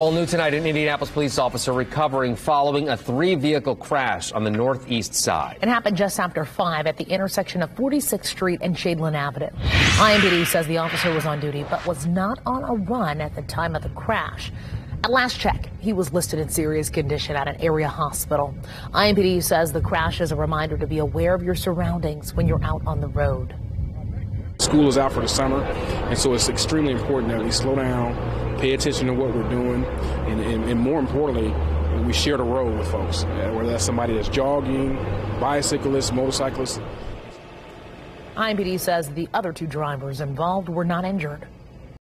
All new tonight, an Indianapolis police officer recovering following a three-vehicle crash on the northeast side. It happened just after 5 at the intersection of 46th Street and Shadeland Avenue. IMPD says the officer was on duty but was not on a run at the time of the crash. At last check, he was listed in serious condition at an area hospital. IMPD says the crash is a reminder to be aware of your surroundings when you're out on the road. School is out for the summer, and so it's extremely important that we slow down, pay attention to what we're doing, and, and, and more importantly, we share the road with folks, uh, whether that's somebody that's jogging, bicyclists, motorcyclists. IMPD says the other two drivers involved were not injured.